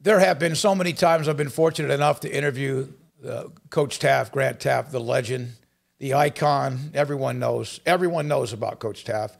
there have been so many times I've been fortunate enough to interview uh, Coach Teaff, Grant Teaff, the legend, the icon. Everyone knows. Everyone knows about Coach Teaff.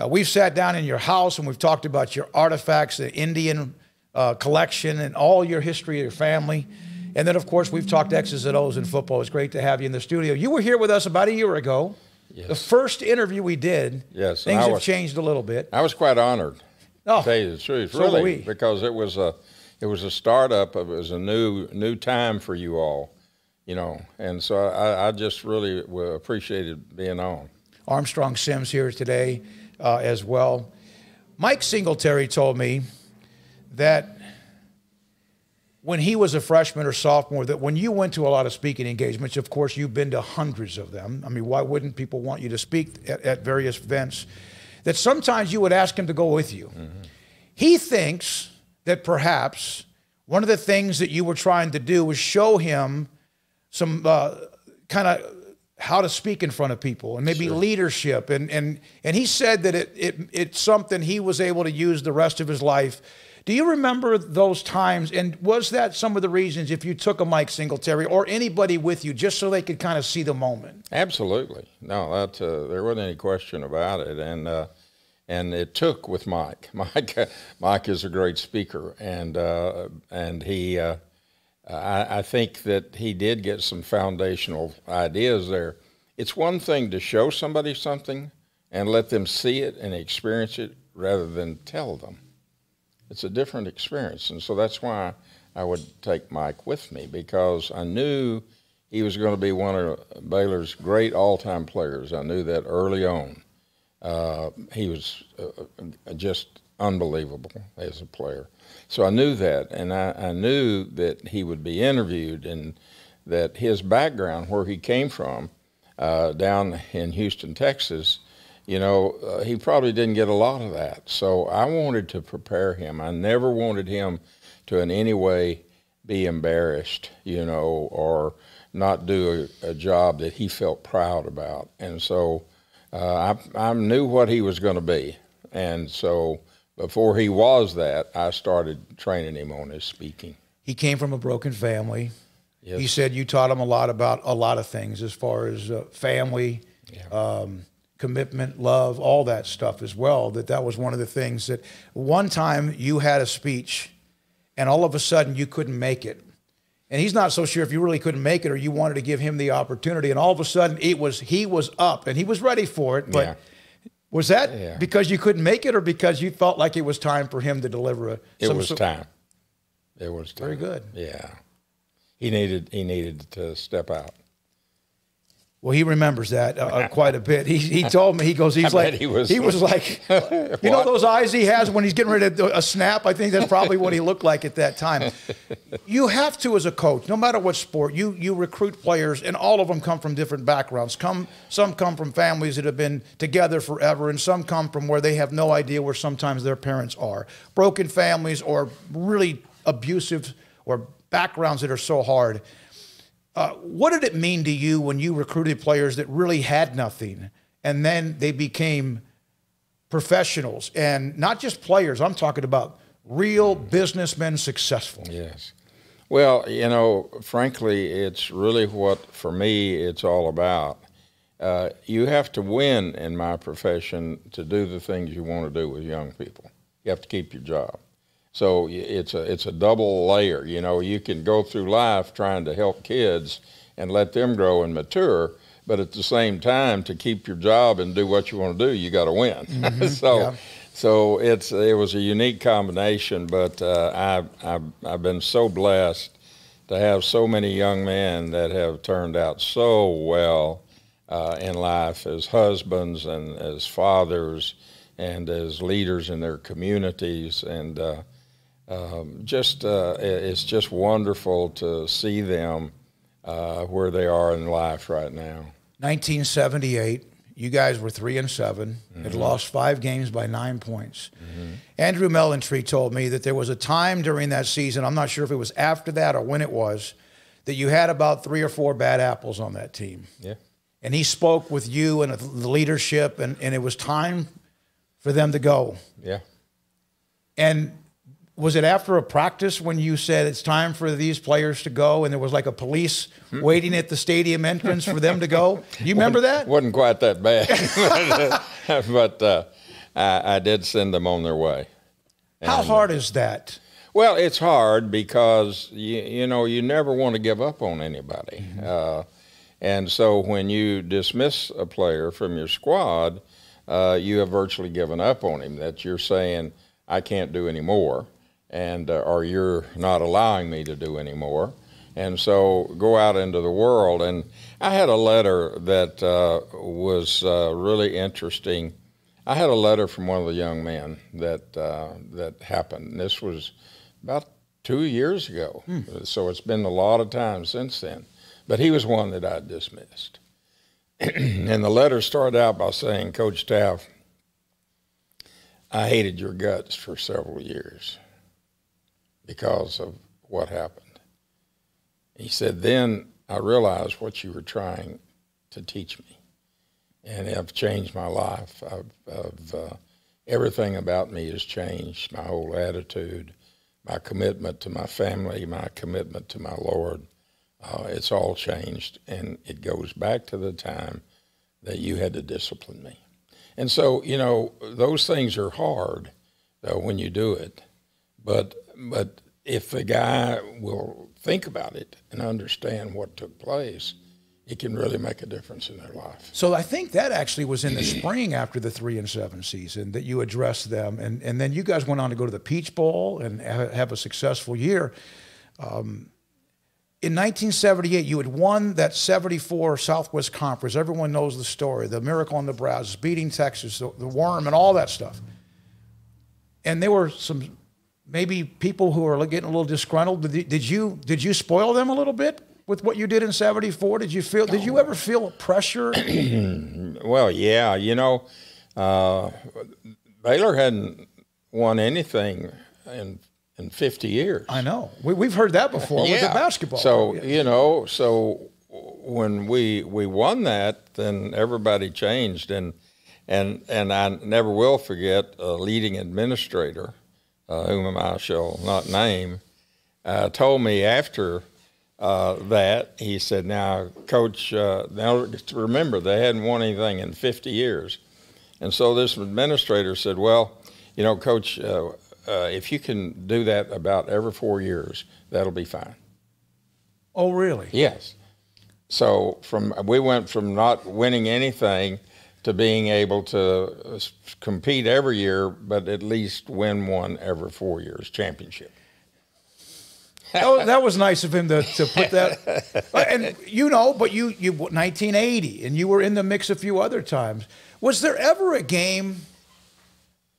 Uh, we've sat down in your house and we've talked about your artifacts, the Indian uh, collection, and all your history of your family. And then, of course, we've talked X's and O's in football. It's great to have you in the studio. You were here with us about a year ago. Yes. The first interview we did. Yes. Things have changed a little bit. I was quite honored. Oh, to tell you the truth, so really, because it was a it was a startup. It was a new new time for you all, you know, and so I, I just really appreciated being on. Armstrong Sims here today uh, as well. Mike Singletary told me that when he was a freshman or sophomore, that when you went to a lot of speaking engagements, of course, you've been to hundreds of them. I mean, why wouldn't people want you to speak at, at various events? That sometimes you would ask him to go with you. Mm-hmm. He thinks that perhaps one of the things that you were trying to do was show him some uh, kind of how to speak in front of people and maybe sure. leadership. And and and he said that it, it it's something he was able to use the rest of his life. Do you remember those times? And was that some of the reasons if you took a mike singletary or anybody with you just so they could kind of see the moment? Absolutely. No that uh, there wasn't any question about it. And uh, and it took with mike mike mike is a great speaker and uh, and he uh, I, I think that he did get some foundational ideas there. It's one thing to show somebody something and let them see it and experience it rather than tell them. It's a different experience. And so that's why I would take Mike with me because I knew he was going to be one of Baylor's great all time players. I knew that early on. Uh, he was uh, uh just unbelievable as a player. So I knew that, and I, I knew that he would be interviewed, and that his background, where he came from, uh, down in Houston, Texas, you know, uh, he probably didn't get a lot of that. So I wanted to prepare him. I never wanted him to in any way be embarrassed, you know, or not do a, a job that he felt proud about. And so I, I knew what he was going to be. And so before he was that, I started training him on his speaking. He came from a broken family. Yes. He said you taught him a lot about a lot of things as far as uh, family, yeah. um, commitment, love, all that stuff as well. That that was one of the things that one time you had a speech, and all of a sudden you couldn't make it, and he's not so sure if you really couldn't make it or you wanted to give him the opportunity, and all of a sudden it was he was up and he was ready for it, but. Yeah was that yeah. because you couldn't make it, or because you felt like it was time for him to deliver a? It was time. It was time. Very good. Yeah, he needed he needed to step out. Well, he remembers that uh, uh, quite a bit. He, he told me he goes he's like he was, he was like you know those eyes he has when he's getting ready to a snap. I think that's probably what he looked like at that time. You have to as a coach, no matter what sport, you you recruit players, and all of them come from different backgrounds. Come some come from families that have been together forever, and some come from where they have no idea where sometimes their parents are. Broken families or really abusive or backgrounds that are so hard. Uh, what did it mean to you when you recruited players that really had nothing and then they became professionals and not just players? I'm talking about real businessmen successful. Yes. Well, you know, frankly, it's really what, for me, it's all about. Uh, you have to win in my profession to do the things you want to do with young people. You have to keep your job. So it's a it's a double layer. You know, you can go through life trying to help kids and let them grow and mature, but at the same time, to keep your job and do what you want to do, you got to win. Mm-hmm. so. Yeah. So it's it was a unique combination, but uh, I've, I've I've been so blessed to have so many young men that have turned out so well uh, in life as husbands and as fathers and as leaders in their communities and uh, um, just uh, it's just wonderful to see them uh, where they are in life right now. 1978, you guys were three and 7 mm-hmm. had lost five games by nine points. Mm-hmm. Andrew Melontree told me that there was a time during that season. I'm not sure if it was after that or when it was that you had about three or four bad apples on that team. Yeah. And he spoke with you and the leadership, and, and it was time for them to go. Yeah. And was it after a practice when you said it's time for these players to go and there was like a police waiting at the stadium entrance for them to go you remember that wasn't quite that bad, but uh, I, I, did send them on their way. How hard is that? Well, it's hard because you you know you never want to give up on anybody, mm-hmm. uh, and so when you dismiss a player from your squad, uh, you have virtually given up on him. That you're saying I can't do any more, and uh, or you're not allowing me to do any more. And so go out into the world. And I had a letter that uh, was uh, really interesting I had a letter from one of the young men that uh, that happened. And this was about two years ago, hmm. so it's been a lot of time since then. But he was one that I dismissed. and the letter started out by saying, "Coach Teaff, I hated your guts for several years because of what happened." He said, "Then I realized what you were trying to teach me." and I've changed my life. I've, I've uh, everything about me has changed. My whole attitude, my commitment to my family, my commitment to my Lord. Uh, it's all changed, and it goes back to the time that you had to discipline me. And so, you know, those things are hard when you do it, but but if the guy will think about it and understand what took place it can really make a difference in their life. So I think that actually was in the spring after the three and seven season that you addressed them, and and then you guys went on to go to the Peach Bowl and have a successful year. Um, in 1978, you had won that 74 Southwest Conference. Everyone knows the story the miracle on the Brazos, beating Texas, the, the worm, and all that stuff. And there were some maybe people who are getting a little disgruntled. Did you, did you spoil them a little bit? with what you did in 74? Did you feel, did you ever feel a pressure? well, yeah, you know, uh, Baylor hadn't won anything in in 50 years. I know. We, have heard that before yeah. with the basketball. So, you know, so when we we won that, then everybody changed and and and I never will forget a leading administrator, uh, whom I shall not name, uh, told me after uh, that. He said, "Now, coach, uh, now remember they hadn't won anything in 50 years." And so this administrator said, "Well, you know, coach, uh, uh, if you can do that about every four years, that'll be fine." Oh, really? Yes. So from we went from not winning anything to being able to uh, compete every year, but at least win one every four years, championship that, that, was nice of him to, to put that. And you know, but you you 1980, and you were in the mix a few other times. Was there ever a game?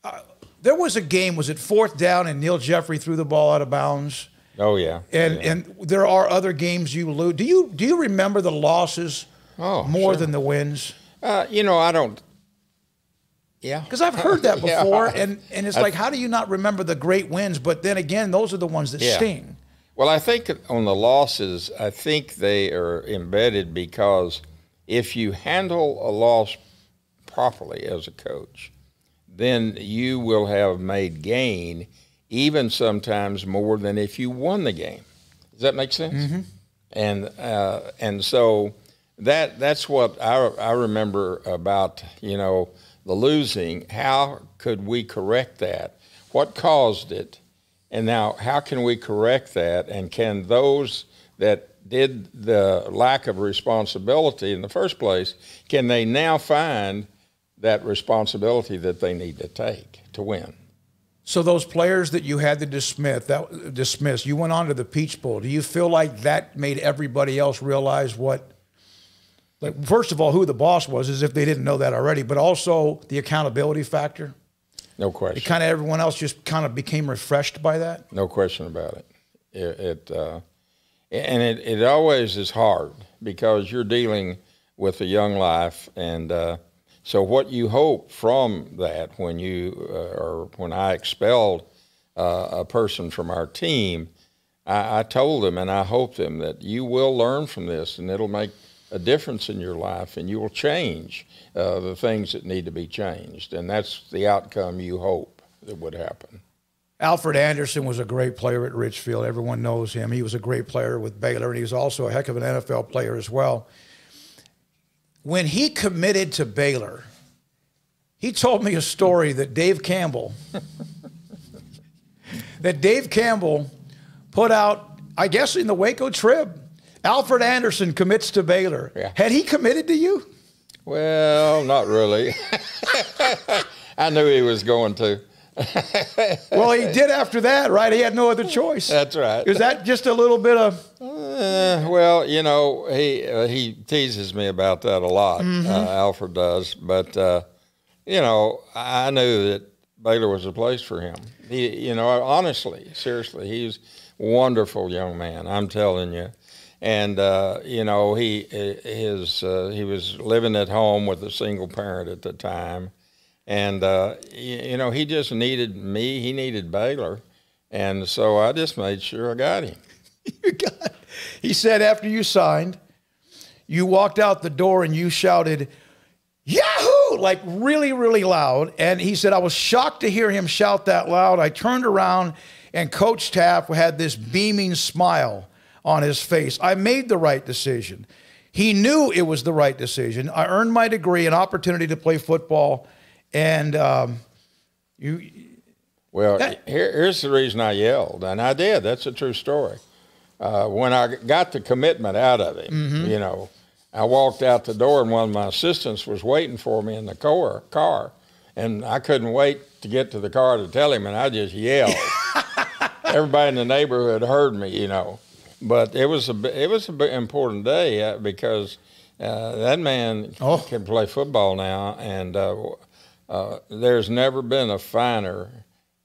Uh, there was a game. Was it fourth down and Neal Jeffrey threw the ball out of bounds? Oh yeah. And yeah. and there are other games you lose. Do you do you remember the losses oh, more sure. than the wins? Uh, you know, I don't. Yeah. Because I've heard that before, yeah. and, and it's like, how do you not remember the great wins? But then again, those are the ones that yeah. sting. Well, I think on the losses, I think they are embedded because if you handle a loss properly as a coach, then you will have made gain even sometimes more than if you won the game. Does that make sense? Mm-hmm. And uh, and so that that's what I, I remember about you know the losing. How could we correct that? What caused it? And now, how can we correct that? And can those that did the lack of responsibility in the first place, can they now find that responsibility that they need to take to win? So those players that you had to dismiss, that dismiss, you went on to the Peach Bowl. Do you feel like that made everybody else realize what? Like, first of all, who the boss was, as if they didn't know that already, but also the accountability factor. No question. It kind of everyone else just kind of became refreshed by that. No question about it. It, it uh, and it, it always is hard because you're dealing with a young life, and uh, so what you hope from that when you uh, or when I expelled uh, a person from our team, I, I told them and I hope them that you will learn from this, and it'll make a difference in your life and you will change uh, the things that need to be changed. And that's the outcome you hope that would happen. Alfred Anderson was a great player at Richfield. Everyone knows him. He was a great player with Baylor, and he was also a heck of an NFL player as well. When he committed to Baylor, he told me a story that Dave Campbell, that Dave Campbell put out, I guess, in the Waco Trib. Alfred Anderson commits to Baylor. Yeah. Had he committed to you? Well, not really. I knew he was going to. Well, he did after that, right? He had no other choice. That's right. Is that just a little bit of Uh, well, you know, he uh, he teases me about that a lot. Mm-hmm. Uh, Alfred does, but uh, you know, I knew that Baylor was a place for him. He, you know, honestly, seriously, he's a wonderful young man. I'm telling you. And uh, you know, he his uh, he was living at home with a single parent at the time, and uh, you, know, he just needed me. He needed Baylor, and so I just made sure I got him. you got? He said after you signed, you walked out the door and you shouted, Yahoo! Like really, really loud. And he said, I was shocked to hear him shout that loud. I turned around and Coach Teaff had this beaming smile on his face. I made the right decision. He knew it was the right decision. I earned my degree, an opportunity to play football, and um, you. Well, That- here, here's the reason I yelled, and I did. That's a true story. Uh, when I got the commitment out of him, Mm-hmm. you know, I walked out the door, and one of my assistants was waiting for me in the car, car, and I couldn't wait to get to the car to tell him, and I just yelled. Everybody in the neighborhood heard me, you know, but it was a it was a important day uh, because uh, that man Oh. can play football now, and uh, uh, there's never been a finer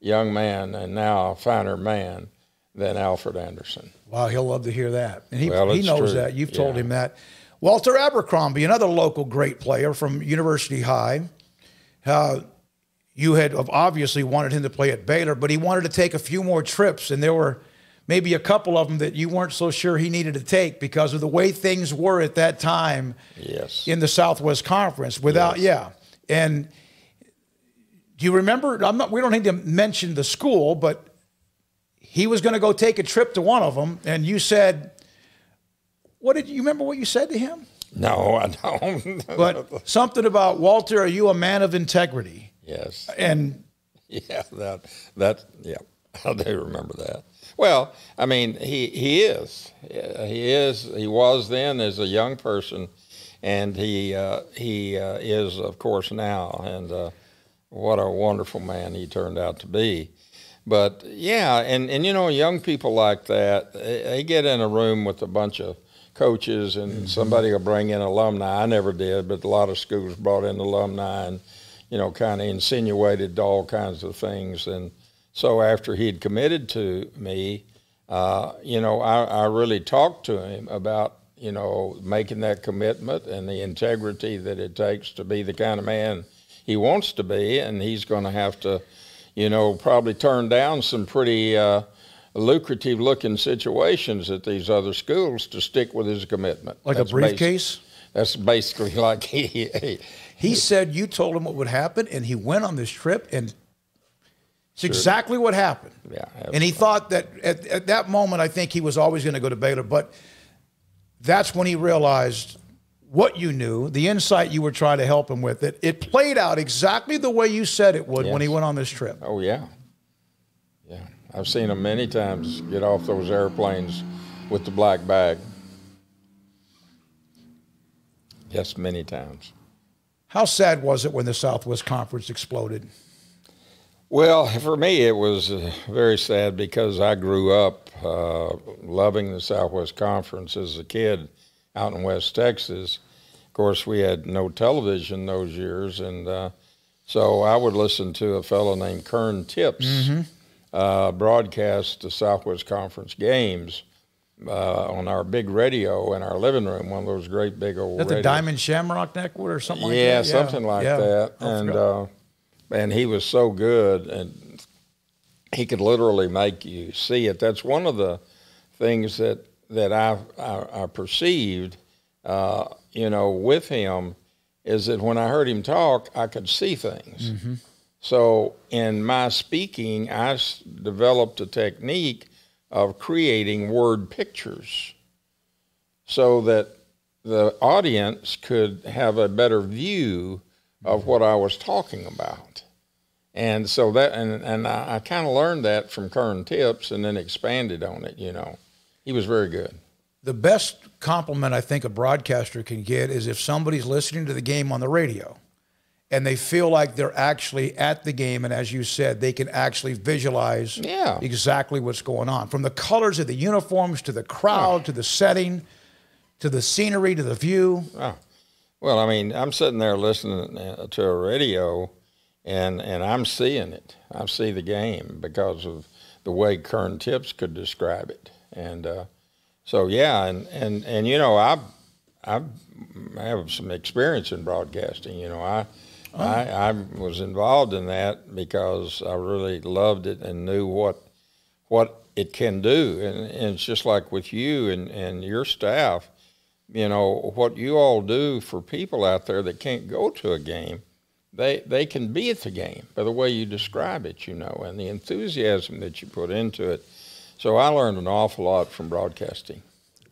young man and now a finer man than Alfred Anderson. Wow, he'll love to hear that. And he, Well, he knows true. that. You've told Yeah. him that. Walter Abercrombie, another local great player from University High. Uh, you had obviously wanted him to play at Baylor, but he wanted to take a few more trips, and there were maybe a couple of them that you weren't so sure he needed to take because of the way things were at that time Yes. in the Southwest Conference. Without, yeah, and do you remember? I'm not. We don't need to mention the school, but he was going to go take a trip to one of them, and you said, "What did you remember? What you said to him?" No, I don't. But something about Walter. Are you a man of integrity? yes. And Yeah, that that yeah, I do remember that. Well, I mean, he he is he is he was then as a young person, and he uh, he uh, is of course now, and uh, what a wonderful man he turned out to be. But yeah, and and you know, young people like that, they, they get in a room with a bunch of coaches, and somebody will bring in alumni. I never did, but a lot of schools brought in alumni, and you know, kind of insinuated all kinds of things. And so after he'd committed to me, uh, you know, I, I really talked to him about, you know, making that commitment and the integrity that it takes to be the kind of man he wants to be. And he's going to have to, you know, probably turn down some pretty uh, lucrative looking situations at these other schools to stick with his commitment. like That's a briefcase. that's basically like he, he He said you told him what would happen, and he went on this trip, and it's exactly what happened. yeah. And he thought that at, at that moment, I think he was always going to go to Baylor, but that's when he realized what you knew, the insight you were trying to help him with. It it played out exactly the way you said it would when he went on this trip. Oh yeah, yeah. I've seen him many times get off those airplanes with the black bag. Yes, many times. How sad was it when the Southwest Conference exploded? Well, for me, it was uh, very sad because I grew up uh, loving the Southwest Conference as a kid out in West Texas. Of course, we had no television those years, and uh, so I would listen to a fellow named Kern Tips uh, broadcast the Southwest Conference games uh, on our big radio in our living room, one of those great big old Is that the. Diamond Shamrock Network or something like Yeah, that? something like yeah. that. And uh, and he was so good, and he could literally make you see it. That's one of the things that that I I, I perceived, uh, you know, with him, is that when I heard him talk, I could see things. Mm-hmm. So in my speaking, I developed a technique of creating word pictures so that the audience could have a better view of what I was talking about. And so that, and, and I, I kind of learned that from Kern Tips and then expanded on it, you know. He was very good. The best compliment I think a broadcaster can get is if somebody's listening to the game on the radio and they feel like they're actually at the game. And as you said, they can actually visualize yeah. exactly what's going on from the colors of the uniforms to the crowd oh. to the setting to the scenery to the view. Oh. Well, I mean, I'm sitting there listening uh, to a radio and, and I'm seeing it. I see the game because of the way Kern Tips could describe it. And uh, so, yeah, and, and, and you know, I, I have some experience in broadcasting. You know, I Oh. I, I was involved in that because I really loved it and knew what what it can do. And, and it's just like with you and, and your staff, you know, what you all do for people out there that can't go to a game, they, they can be at the game by the way you describe it, you know, and the enthusiasm that you put into it. So I learned an awful lot from broadcasting.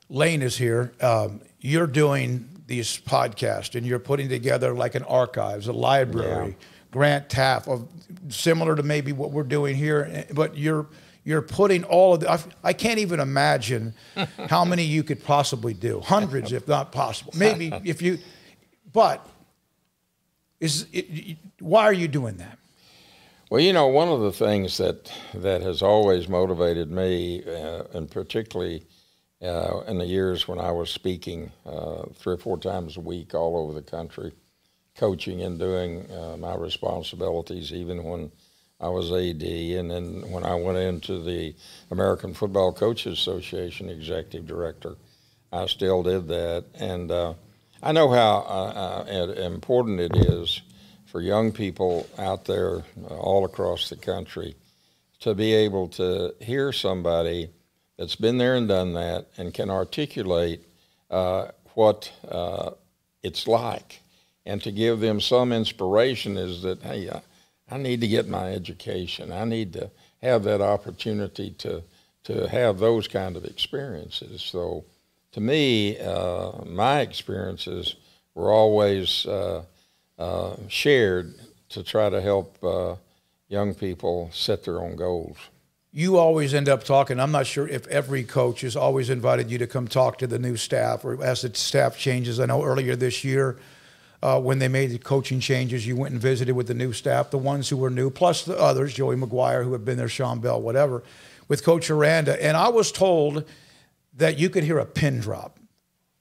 Lane is here. Um, you're doing these podcasts and you're putting together like an archives, a library, yeah. Grant Teaff of similar to maybe what we're doing here, but you're you're putting all of the. I, I can't even imagine how many you could possibly do, hundreds if not possible. Maybe if you, but is it, why are you doing that? Well, you know, one of the things that that has always motivated me, uh, and particularly uh, in the years when I was speaking uh, three or four times a week all over the country, coaching and doing uh, my responsibilities, even when I was AD. And then when I went into the American Football Coaches Association executive director, I still did that. And uh, I know how uh, uh, important it is for young people out there all across the country to be able to hear somebody that's been there and done that and can articulate uh, what uh, it's like and to give them some inspiration is that hey I, need to get my education i need to have that opportunity to to have those kind of experiences so to me uh, my experiences were always uh, uh, shared to try to help uh, young people set their own goals you always end up talking. I'm not sure if every coach has always invited you to come talk to the new staff or as the staff changes. I know earlier this year, uh, when they made the coaching changes, you went and visited with the new staff, the ones who were new, plus the others, Joey McGuire, who had been there, Shawn Bell, whatever, with Coach Aranda. And I was told that you could hear a pin drop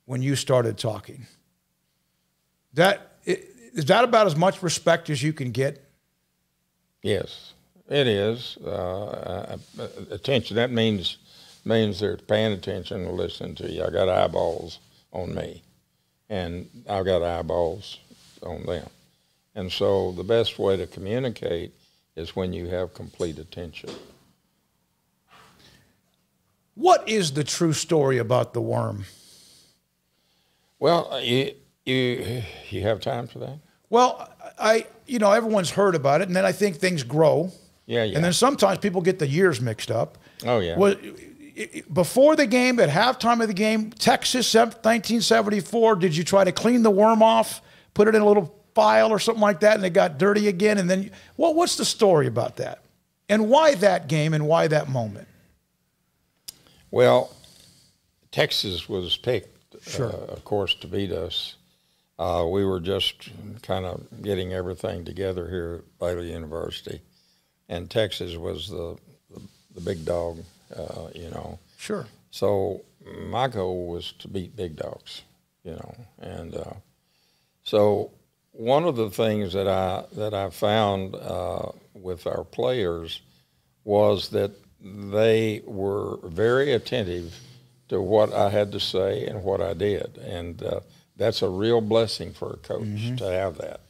when you started talking. That is that about as much respect as you can get? Yes. It is uh, uh, attention. That means means they're paying attention and listening to you. I got eyeballs on me, and I've got eyeballs on them. And so the best way to communicate is when you have complete attention. What is the true story about the worm? Well, you you you have time for that? Well, I you know everyone's heard about it, and then I think things grow. Yeah, yeah. And then sometimes people get the years mixed up. Oh yeah. Well, before the game, at halftime of the game, Texas 1974. Did you try to clean the worm off, put it in a little file or something like that, and it got dirty again? And then, well, what's the story about that? And why that game and why that moment? Well, Texas was picked, sure. uh, of course, to beat us. Uh, we were just kind of getting everything together here at Baylor University and Texas was the the, the big dog, uh, you know. Sure. So my goal was to beat big dogs, you know, and uh, so one of the things that I that I found uh, with our players was that they were very attentive to what I had to say and what I did, and uh, that's a real blessing for a coach mm-hmm. to have that.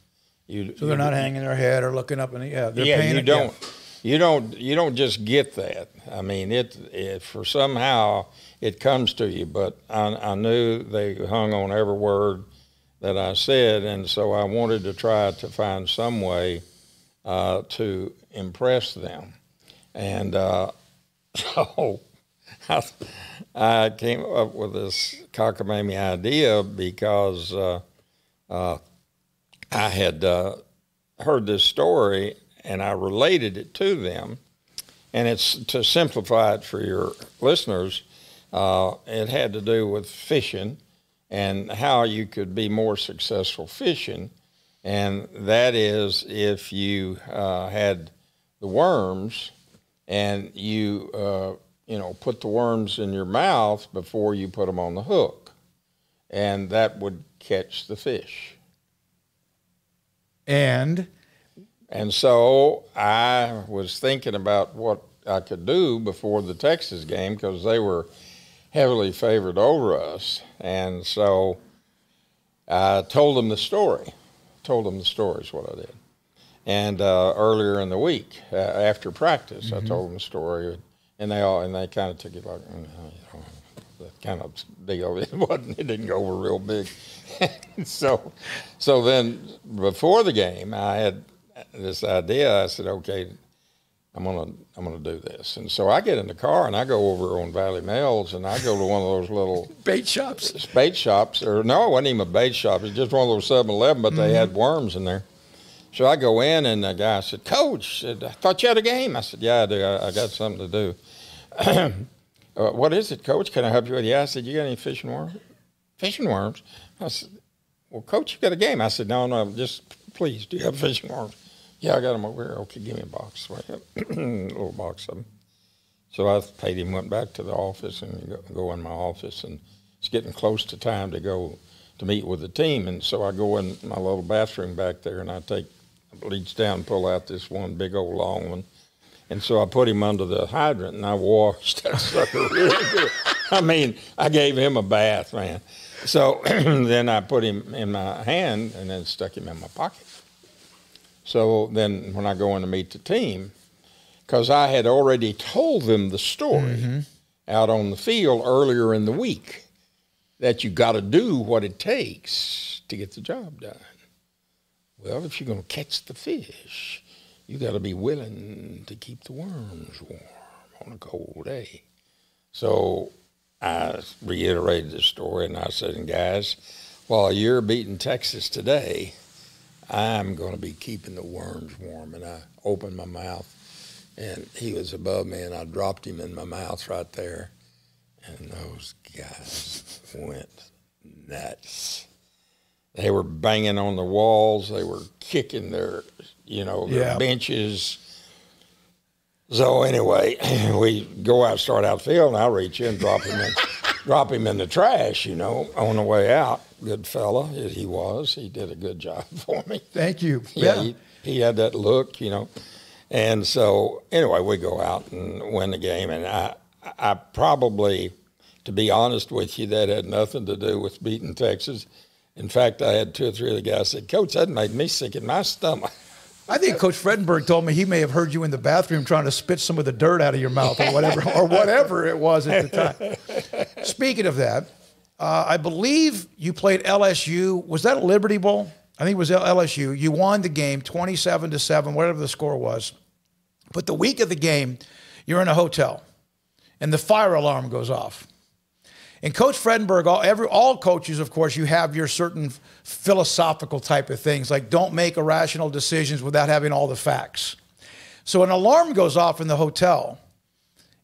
You, so they're not hanging their head or looking up and yeah, they're yeah, paying you don't. Yeah. You don't. You don't just get that. I mean, it. it for somehow it comes to you. But I, I knew they hung on every word that I said, and so I wanted to try to find some way uh, to impress them. And uh, so I, I, came up with this cockamamie idea because uh, uh I had uh, heard this story and I related it to them. And it's to simplify it for your listeners, uh, it had to do with fishing and how you could be more successful fishing. And that is if you uh, had the worms and you, uh, you know, put the worms in your mouth before you put them on the hook. And that would catch the fish. And? And so I was thinking about what I could do before the Texas game because they were heavily favored over us. And so I told them the story. Told them the story is what I did. And uh, earlier in the week, uh, after practice, mm-hmm. I told them the story, and they all and they kind of took it like, mm, you know, that kind of deal. It wasn't. It didn't go over real big. so, so then before the game, I had this idea. I said, okay, I'm gonna I'm gonna do this. And so I get in the car and I go over on Valley Mills and I go to one of those little bait shops. Bait shops, or no, it wasn't even a bait shop. It's just one of those 7-Eleven, but mm-hmm. they had worms in there. So I go in and the guy said, "Coach, I thought you had a game." I said, "Yeah, I do. I, I got something to do." uh, what is it, Coach? Can I help you with? Yeah, I said, "You got any fishing worms?" Fishing worms. I said, "Well, Coach, you got a game." I said, "No, no, just please, do you have fishing worms?" Yeah, I got them over here. Okay, give me a box. A little box of them. So I paid him, went back to the office, and go, in my office, and it's getting close to time to go to meet with the team. And so I go in my little bathroom back there, and I take reach down pull out this one big old long one. And so I put him under the hydrant and I washed that sucker really good. I mean, I gave him a bath, man. So then I put him in my hand and then stuck him in my pocket. So then when I go in to meet the team, because I had already told them the story mm-hmm. out on the field earlier in the week that you got to do what it takes to get the job done. Well, if you're going to catch the fish, you got to be willing to keep the worms warm on a cold day. So I reiterated the story and I said, guys, while you're beating Texas today, I'm going to be keeping the worms warm. And I opened my mouth, and he was above me, and I dropped him in my mouth right there. And those guys went nuts. They were banging on the walls. They were kicking their, you know, their yeah. benches. So anyway, we go out, start out field, and I reach in, drop him in, drop him in the trash, you know, on the way out good fella he was. He did a good job for me. Thank you. Yeah, yeah. He, he, had that look, you know. And so anyway, we go out and win the game, and I, I probably, to be honest with you, that had nothing to do with beating Texas. In fact, I had two or three of the guys said, "Coach, that made me sick in my stomach." I think Coach Fredenburg told me he may have heard you in the bathroom trying to spit some of the dirt out of your mouth or whatever, or whatever it was at the time. Speaking of that, uh, I believe you played LSU. Was that a Liberty Bowl? I think it was LSU. You won the game 27 to 7, whatever the score was. But the week of the game, you're in a hotel and the fire alarm goes off. And Coach Fredenburg, all, every, all coaches, of course, you have your certain philosophical type of things, like don't make irrational decisions without having all the facts. So an alarm goes off in the hotel.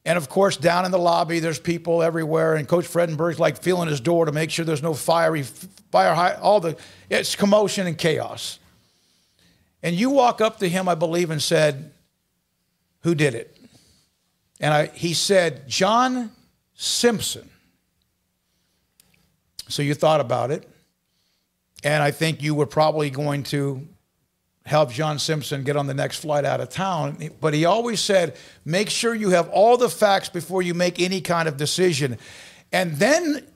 And of course, down in the lobby, there's people everywhere, and Coach Fredenburg's like feeling his door to make sure there's no fiery fire, high, all the it's commotion and chaos. And you walk up to him, I believe, and said, "Who did it?" And I, he said, "John Simpson." So you thought about it, and I think you were probably going to help John Simpson get on the next flight out of town. But he always said, make sure you have all the facts before you make any kind of decision. And then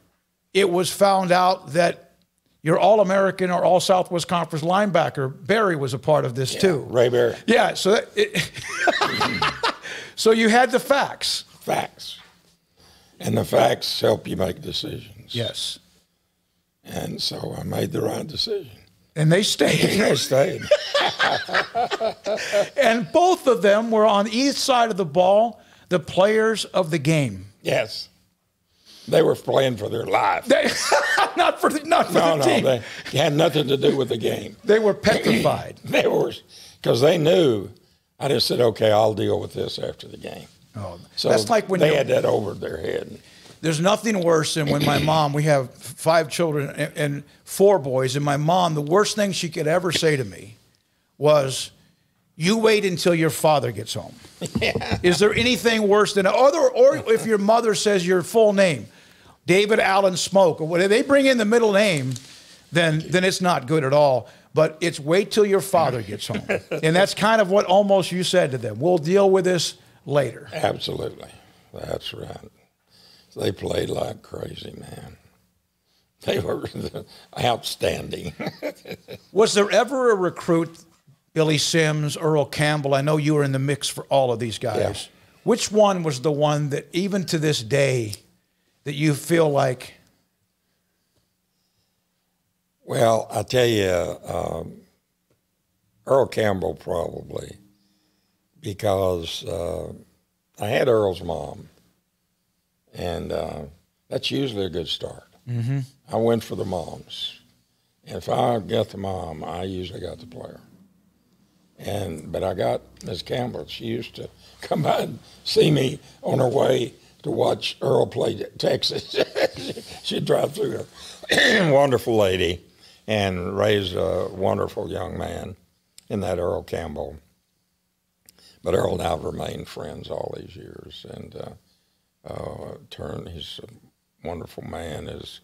it was found out that your All American or All Southwest Conference linebacker, Berry, was a part of this yeah, too. Ray Berry. Yeah. So, that, it, so you had the facts. Facts. And the facts help you make decisions. Yes. And so I made the right decision. And they stayed. They stayed. and both of them were on each side of the ball, the players of the game. yes. They were playing for their life. They, not for the, not for No, the no, team. they had nothing to do with the game. they were petrified. They were, because they knew. I just said, okay, I'll deal with this after the game. Oh, So that's like when they had that over their head. There's nothing worse than when my mom, we have five children and, and four boys, and my mom, the worst thing she could ever say to me was, You wait until your father gets home. Is there anything worse than, or, or if your mother says your full name, David Allen Smoke, or whatever, they bring in the middle name, then, then it's not good at all. But it's wait till your father gets home. And that's kind of what almost you said to them. We'll deal with this later. Absolutely. That's right. They played like crazy, man. They were outstanding. Was there ever a recruit, Billy Sims, Earl Campbell? I know you were in the mix for all of these guys. Yeah. Which one was the one that, even to this day, that you feel like, well, I tell you, um, Earl Campbell probably, because uh, I had Earl's mom, and uh, that's usually a good start. Mm-hmm. I went for the moms. And if I got the mom, I usually got the player. And but I got Miss Campbell. She used to come by and see me on her way to watch Earl play Texas. She'd drive through her. wonderful lady, and raised a wonderful young man in that Earl Campbell. But Earl and I have remained friends all these years, and uh, uh, turned. He's a wonderful man, as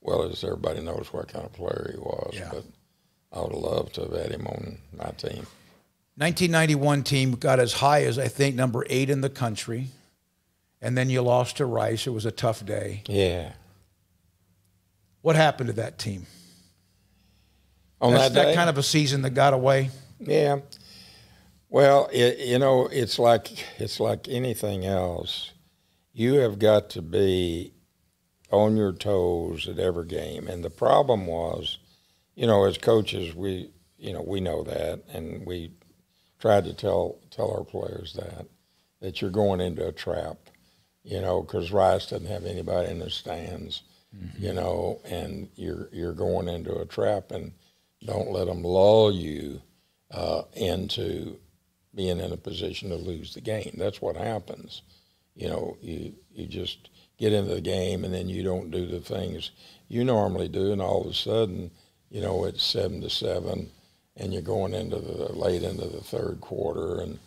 well as everybody knows what kind of player he was. Yeah. But I would have loved to have had him on my team. 1991 team got as high as, I think, number eight in the country. And then you lost to Rice. It was a tough day. Yeah. What happened to that team? On That's that that kind of a season that got away. Yeah. Well, it, you know, it's like it's like anything else. You have got to be on your toes at every game, and the problem was, you know, as coaches, we you know we know that, and we tried to tell tell our players that that you're going into a trap, you know, because Rice doesn't have anybody in the stands, you know, and you're you're going into a trap, and don't let them lull you uh, into being in a position to lose the game. That's what happens. You know, you you just get into the game and then you don't do the things you normally do, and all of a sudden, you know, it's seven to seven, and you're going into the late into the third quarter, and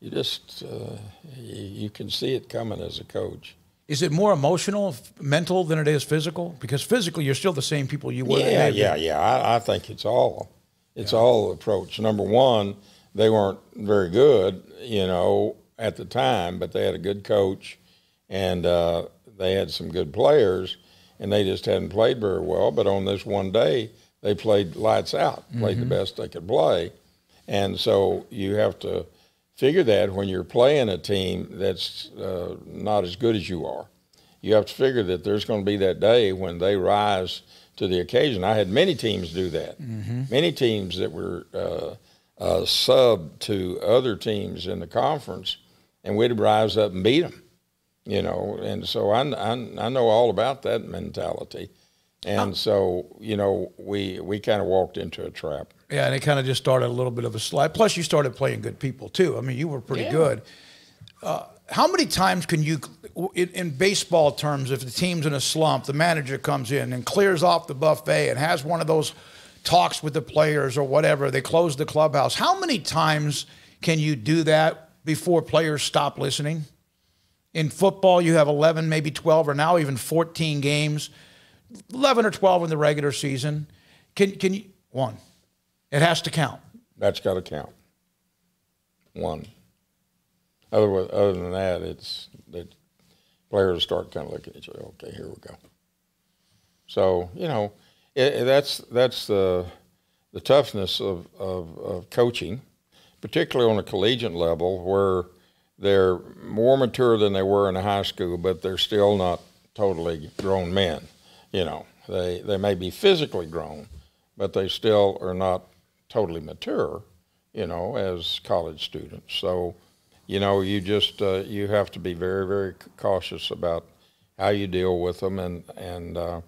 you just uh, you, you can see it coming as a coach. Is it more emotional, mental than it is physical? Because physically, you're still the same people you were. Yeah, yeah, yeah. I, I think it's all it's all approach. Number one, they weren't very good, you know, at the time, but they had a good coach, and uh, they had some good players, and they just hadn't played very well. But on this one day, they played lights out, played the best they could play, and so you have to figure that when you're playing a team that's uh, not as good as you are you have to figure that there's going to be that day when they rise to the occasion. I had many teams do that. Many teams that were uh, uh, sub to other teams in the conference, and we'd rise up and beat them. You know, and so I, I, I know all about that mentality. And so, you know, we we kind of walked into a trap. Yeah, and it kind of just started a little bit of a slide. Plus, you started playing good people too. I mean, you were pretty good. Uh, how many times can you, in, in baseball terms, if the team's in a slump, the manager comes in and clears off the buffet and has one of those talks with the players or whatever, they close the clubhouse. How many times can you do that before players stop listening? In football, you have 11, maybe 12, or now even 14 games, 11 or 12 in the regular season. Can, can you, one, it has to count. That's got to count. One. Other, other than that, it's that players start kind of looking at each other. Okay, here we go. So you know, it, it- that's that's the the toughness of, of, of coaching, particularly on a collegiate level, where they're more mature than they were in a high school, but they're still not totally grown men. You know, they they may be physically grown, but they still are not totally mature, you know, as college students. So, you know, you just uh, you have to be very, very cautious about how you deal with them, and and uh,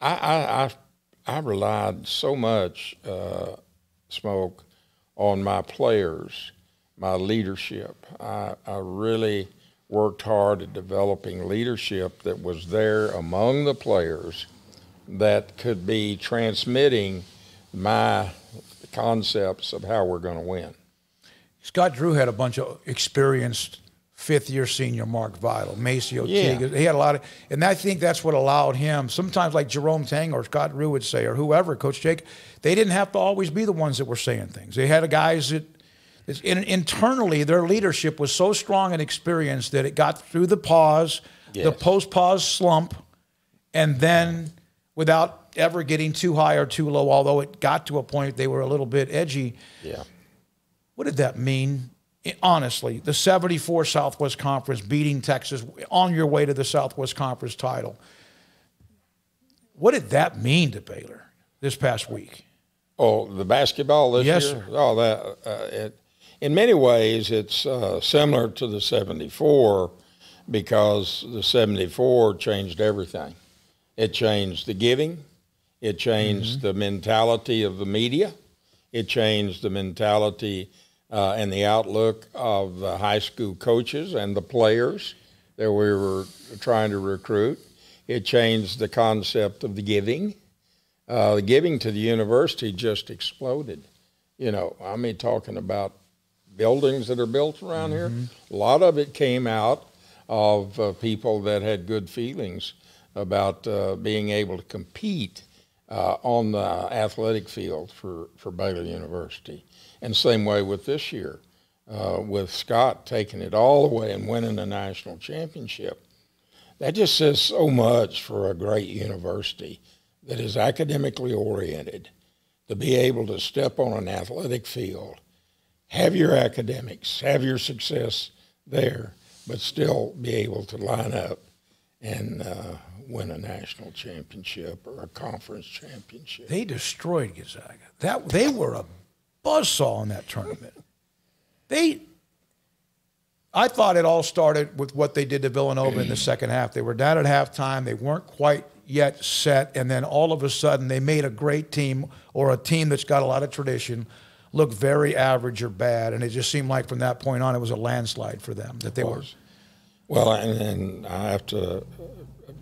I, I I I relied so much, uh, smoke, on my players, my leadership. I I really worked hard at developing leadership that was there among the players that could be transmitting my concepts of how we're going to win. Scott Drew had a bunch of experienced fifth year senior Mark Vital, MaCio Yeah. Teague. He had a lot of, and I think that's what allowed him. Sometimes, like Jerome Tang or Scott Drew would say, or whoever, Coach Jake, they didn't have to always be the ones that were saying things. They had a guys that, in, internally, their leadership was so strong and experienced that it got through the pause, the post pause slump, and then without ever getting too high or too low, although it got to a point they were a little bit edgy. Yeah. What did that mean? Honestly, the 74 Southwest Conference beating Texas on your way to the Southwest Conference title. What did that mean to Baylor this past week? Oh, the basketball this Yes, year? sir. Oh, that uh, it, in many ways it's uh, similar to the '74 because the '74 changed everything. It changed the giving. It changed the mentality of the media. It changed the mentality uh, and the outlook of the high school coaches and the players that we were trying to recruit. It changed the concept of the giving uh, the giving to the university just exploded. You know, I mean, talking about buildings that are built around here, a lot of it came out of uh, people that had good feelings about uh, being able to compete uh, on the athletic field for, for Baylor University. And same way with this year, uh, with Scott taking it all the way and winning a national championship. That just says so much for a great university that is academically oriented to be able to step on an athletic field, have your academics, have your success there, but still be able to line up and uh, win a national championship or a conference championship. They destroyed Gonzaga. That they were a buzzsaw in that tournament. They, I thought it all started with what they did to Villanova in the second half. They were down at halftime. They weren't quite yet set, and then all of a sudden they made a great team or a team that's got a lot of tradition look very average or bad, and it just seemed like from that point on it was a landslide for them that they were. Well, and, and I have to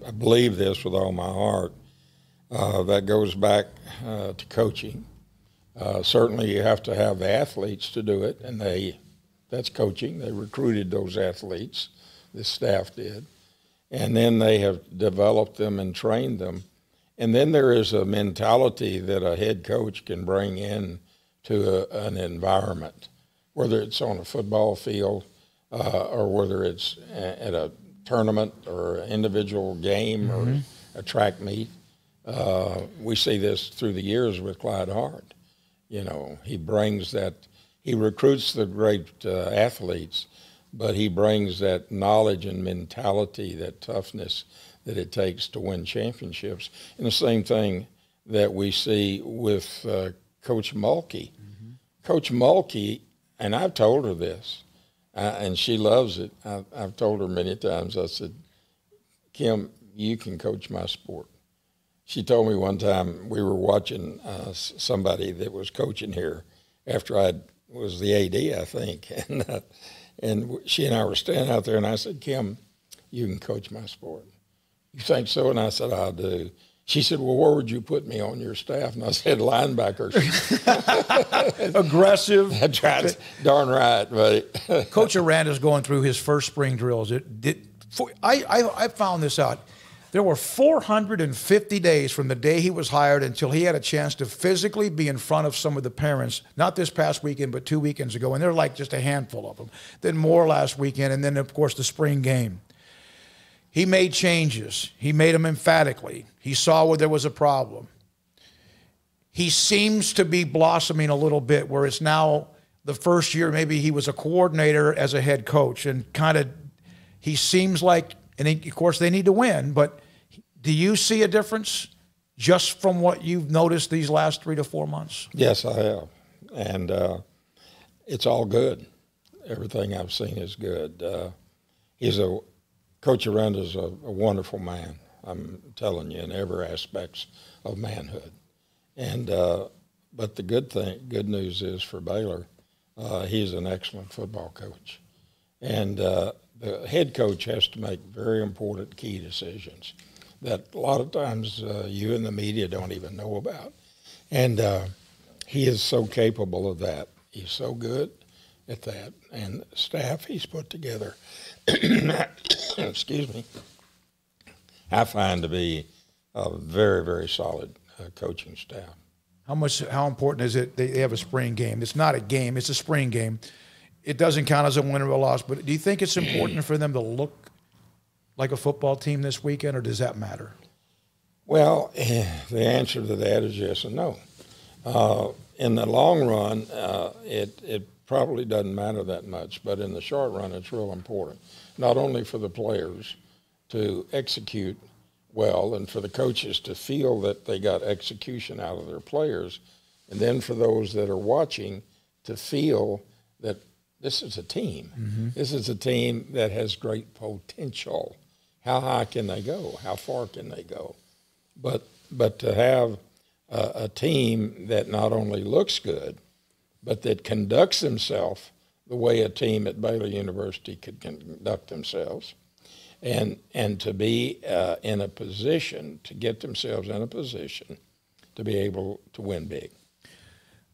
I believe this with all my heart. Uh, that goes back uh, to coaching. Uh, certainly, you have to have the athletes to do it, and they that's coaching. They recruited those athletes. The staff did, and then they have developed them and trained them. And then there is a mentality that a head coach can bring in to a, an environment, whether it's on a football field uh, or whether it's a- at a tournament or an individual game or a track meet. Uh, we see this through the years with Clyde Hart. You know, he brings that, he recruits the great uh, athletes, but he brings that knowledge and mentality, that toughness that it takes to win championships. And the same thing that we see with uh, Coach Mulkey. Coach Mulkey, and I've told her this, uh, and she loves it. I, I've told her many times. I said, "Kim, you can coach my sport." She told me one time we were watching uh, somebody that was coaching here after I was the AD, I think, and uh, and she and I were standing out there, and I said, "Kim, you can coach my sport." You think so? And I said, I do. She said, Well, where would you put me on your staff? And I said, Linebacker. Aggressive. That's right. Darn right, buddy. Coach Aranda's going through his first spring drills. It did. For, I, I I found this out. There were 450 days from the day he was hired until he had a chance to physically be in front of some of the parents. Not this past weekend, but two weekends ago, and they're like just a handful of them. Then more last weekend, and then of course the spring game. He made changes. He made them emphatically. He saw where there was a problem. He seems to be blossoming a little bit where it's now the first year maybe he was a coordinator as a head coach and kind of he seems like and he, of course they need to win but do you see a difference just from what you've noticed these last three to four months? Yes, I have, and uh, it's all good. Everything I've seen is good. Uh, he's a Coach Aranda's a, a wonderful man. I'm telling you, in every aspects of manhood. And uh, but the good thing, good news is for Baylor, uh, he's an excellent football coach, and uh, the head coach has to make very important key decisions that a lot of times uh, you and the media don't even know about. And uh, he is so capable of that. He's so good at that. And staff he's put together, excuse me, I find to be a very, very solid uh, coaching staff. How much? How important is it? They have a spring game. It's not a game. It's a spring game. It doesn't count as a win or a loss. But do you think it's important for them to look like a football team this weekend, or does that matter? Well, the answer to that is yes and no. Uh, in the long run, uh, it, it probably doesn't matter that much, but in the short run, it's real important. Not only for the players to execute well and for the coaches to feel that they got execution out of their players, and then for those that are watching to feel that this is a team. Mm-hmm. This is a team that has great potential. How high can they go? How far can they go? But but to have a, a team that not only looks good, but that conducts themselves the way a team at Baylor University could conduct themselves, and and to be uh, in a position to get themselves in a position to be able to win big.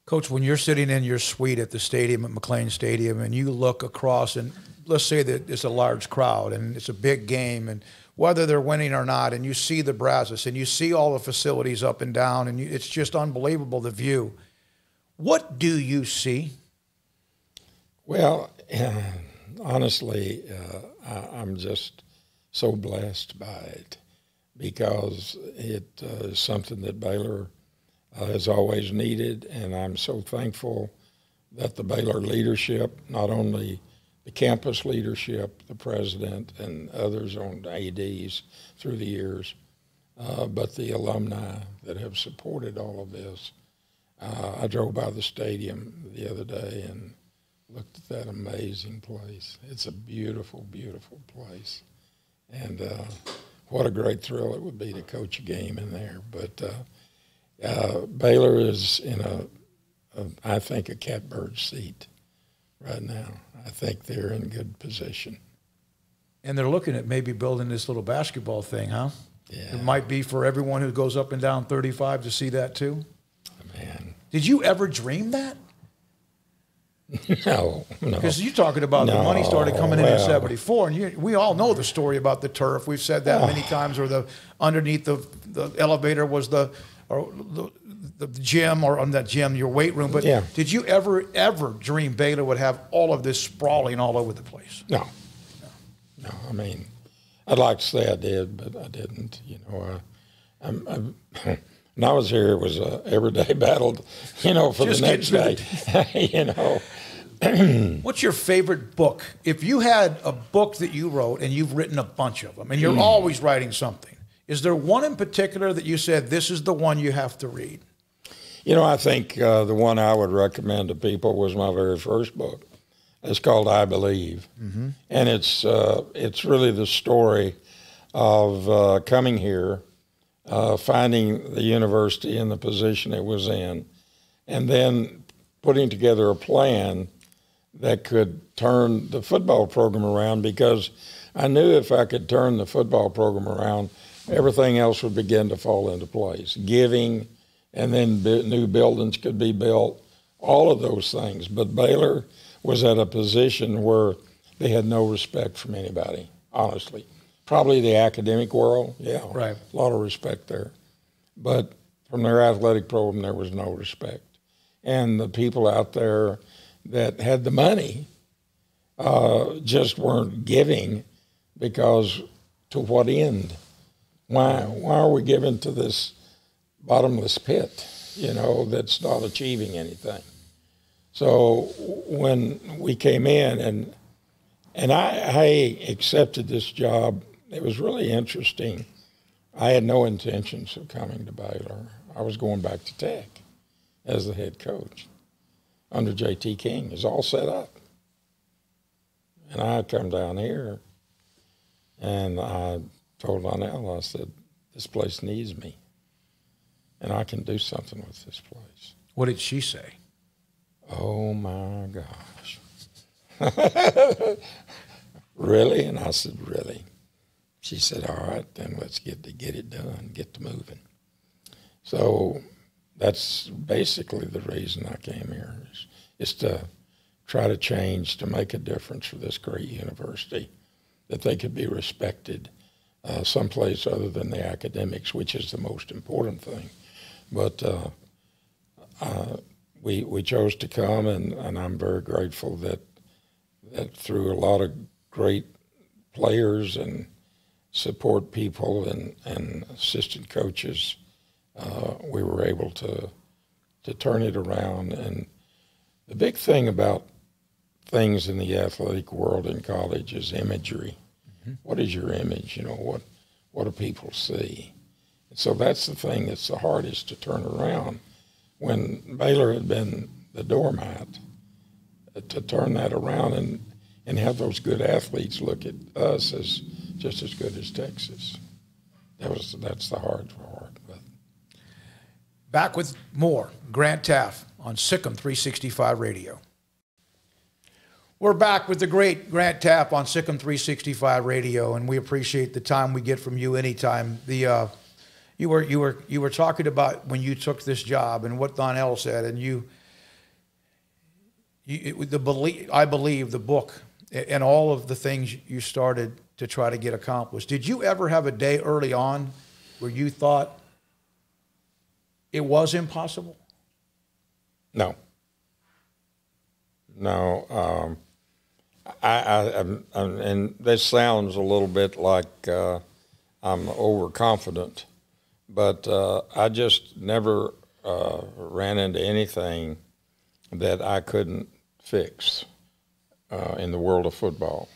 Coach, when you're sitting in your suite at the stadium at McLane Stadium and you look across and let's say that it's a large crowd and it's a big game and whether they're winning or not and you see the Brazos and you see all the facilities up and down and you, it's just unbelievable the view. What do you see? Well, uh, honestly, uh, I, am just so blessed by it because it uh, is something that Baylor uh, has always needed, and I'm so thankful that the Baylor leadership, not only the campus leadership, the president, and others on ADs through the years, uh, but the alumni that have supported all of this. Uh, I drove by the stadium the other day and looked at that amazing place. It's a beautiful, beautiful place. And uh, what a great thrill it would be to coach a game in there. But uh, Baylor is in a, a, I think, a catbird seat right now. I think they're in good position. And they're looking at maybe building this little basketball thing, huh? Yeah. It might be for everyone who goes up and down 35 to see that too. Man. Did you ever dream that? No, no. Because you're talking about no, the money started coming well, in in '74, and you, we all know the story about the turf. We've said that many times. Or the underneath the the elevator was the or the, the gym or on that gym, your weight room. But yeah. did you ever, ever dream Baylor would have all of this sprawling all over the place? No. No, I mean, I'd like to say I did, but I didn't. You know, I'm, I'm, when I was here, it was a everyday battle, you know, for Just the next day. you know. What's your favorite book? If you had a book that you wrote, and you've written a bunch of them, and you're hmm. always writing something, is there one in particular that you said this is the one you have to read? You know, I think uh, the one I would recommend to people was my very first book. It's called I Believe, mm-hmm. and it's uh, it's really the story of uh, coming here, uh, finding the university in the position it was in, and then putting together a plan that could turn the football program around. Because I knew if I could turn the football program around, everything else would begin to fall into place. Giving, and then new buildings could be built, all of those things. But Baylor was at a position where they had no respect from anybody, honestly. Probably the academic world, yeah, right. a lot of respect there. But from their athletic program, there was no respect. And the people out there that had the money uh, just weren't giving because to what end? Why, why are we given to this bottomless pit, you know, that's not achieving anything? So when we came in and and I, I accepted this job, it was really interesting. I had no intentions of coming to Baylor. I was going back to Tech as the head coach under J.T. King. It was all set up. And I come down here and I told Lionel, I said, this place needs me. And I can do something with this place. What did she say? Oh my gosh. really? And I said, really? She said, all right, then let's get to get it done, get to moving. So that's basically the reason I came here is, is to try to change, to make a difference for this great university, that they could be respected uh, someplace other than the academics, which is the most important thing. But uh, uh, we, we chose to come, and, and I'm very grateful that, that through a lot of great players and support people and, and assistant coaches, uh, we were able to, to turn it around. And the big thing about things in the athletic world in college is imagery. Mm-hmm. What is your image? You know, what, what do people see? And so that's the thing that's the hardest to turn around. When Baylor had been the doormat, uh, to turn that around and, and have those good athletes look at us as just as good as Texas. That was that's the hard part. But. Back with more Grant Teaff on SicEm 365 Radio. We're back with the great Grant Teaff on SicEm 365 Radio, and we appreciate the time we get from you anytime. The uh, you were you were you were talking about when you took this job and what Donell said, and you, you it, the believe I believe the book and all of the things you started to try to get accomplished. Did you ever have a day early on where you thought it was impossible? No. No. Um, I, I, I'm, and this sounds a little bit like uh, I'm overconfident, but uh, I just never uh, ran into anything that I couldn't fix uh, in the world of football.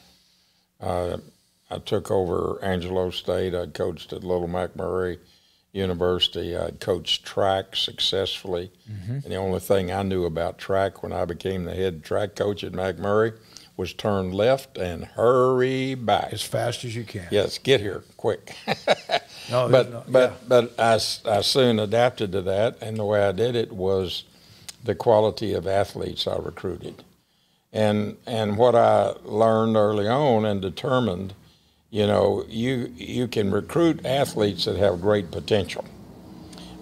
Uh, I took over Angelo State. I'd coached at Little McMurry University. I'd coached track successfully. Mm-hmm. And the only thing I knew about track when I became the head track coach at McMurry was turn left and hurry back as fast as you can. Yes, get here quick. no, but no, but yeah. but I, I soon adapted to that, and the way I did it was the quality of athletes I recruited, and and what I learned early on and determined, you know, you you can recruit athletes that have great potential,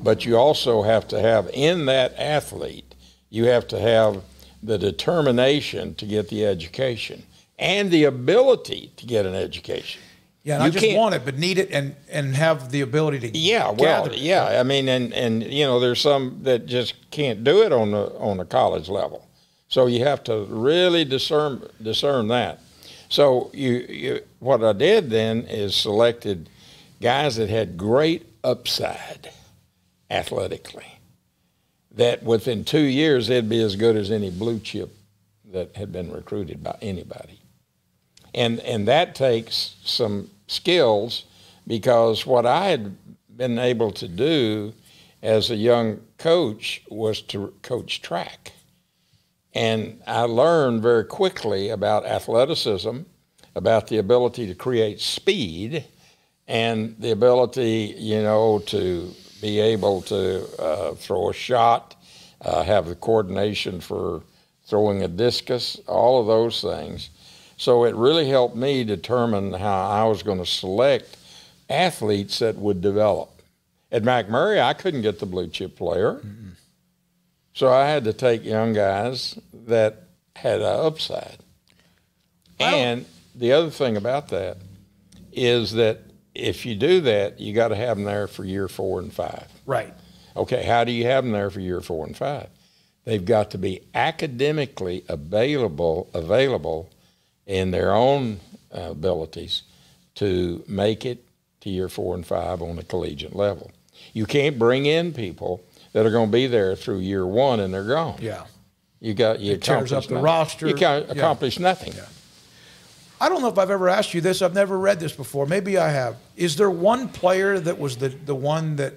but you also have to have in that athlete, you have to have the determination to get the education and the ability to get an education. Yeah, not just want it, but need it and and have the ability to. Yeah, well, yeah. I mean, and and you know, there's some that just can't do it on the on the college level, so you have to really discern discern that. So you, you what I did then is selected guys that had great upside athletically that within two years they'd be as good as any blue chip that had been recruited by anybody. And, and that takes some skills because what I had been able to do as a young coach was to coach track. And I learned very quickly about athleticism, about the ability to create speed, and the ability, you know, to be able to uh, throw a shot, uh, have the coordination for throwing a discus, all of those things. So it really helped me determine how I was going to select athletes that would develop. At McMurry, I couldn't get the blue chip player. Mm-hmm. So I had to take young guys that had an upside. And the other thing about that is that if you do that, you got to have them there for year four and five. Right. Okay, how do you have them there for year four and five? They've got to be academically available, available in their own uh, abilities to make it to year four and five on the collegiate level. You can't bring in people that are going to be there through year one and they're gone. Yeah. You got you it tears up the nothing. roster. You can't accomplish yeah. nothing. Yeah. I don't know if I've ever asked you this. I've never read this before. Maybe I have. Is there one player that was the, the one that